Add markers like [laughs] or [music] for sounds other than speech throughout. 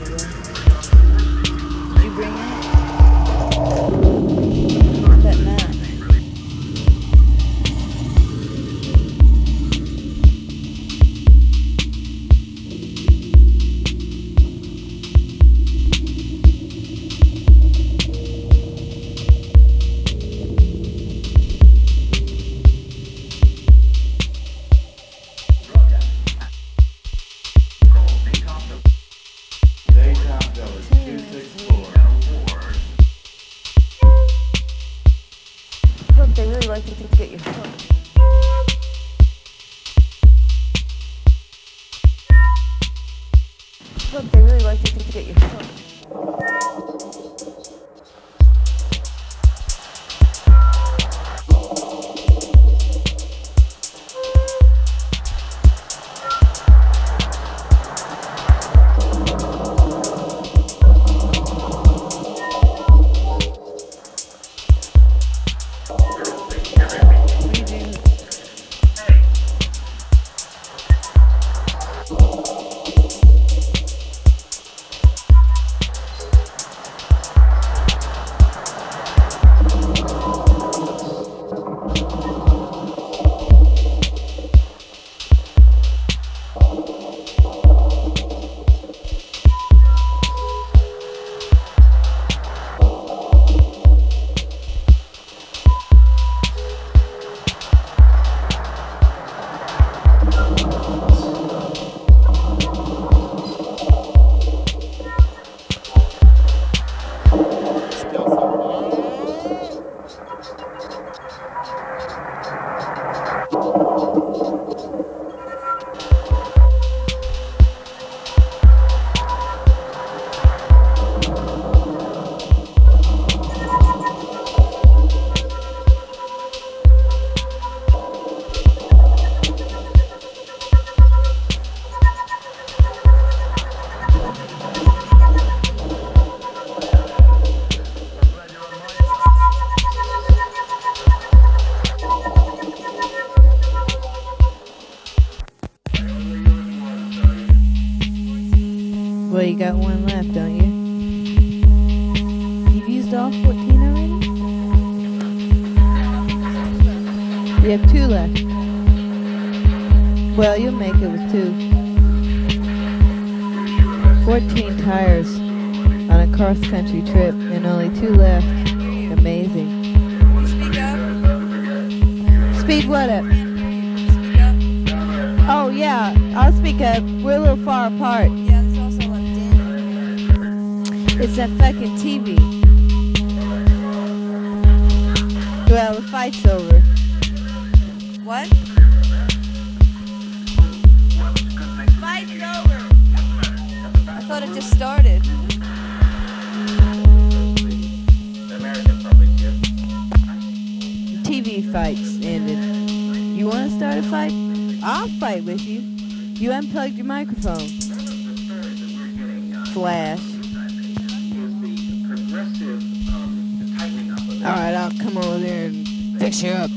video. Hope they really like you to get your hook. Got one left, don't you? You've used all 14 already? You have two left. Well, you'll make it with two. 14 tires on a cross country trip and only two left. Amazing. Speed what? Up. Oh, yeah, I'll speak up. We're a little far apart. It's that fucking TV. Well, the fight's over. What? Fight's over. I thought it just started. TV fight's ended. You want to start a fight? I'll fight with you. You unplugged your microphone. Flash. Alright, I'll come over there and fix you up.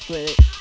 Stick with it.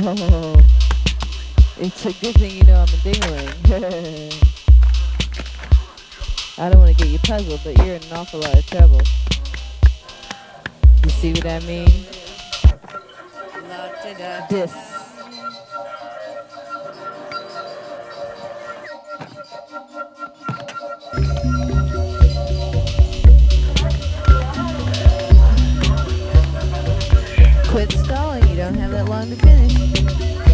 Oh, [laughs] it's a good thing you know I'm a dingling. [laughs] I don't want to get you puzzled, but you're in an awful lot of trouble. You see what I mean? Uh, this don't have that long to finish.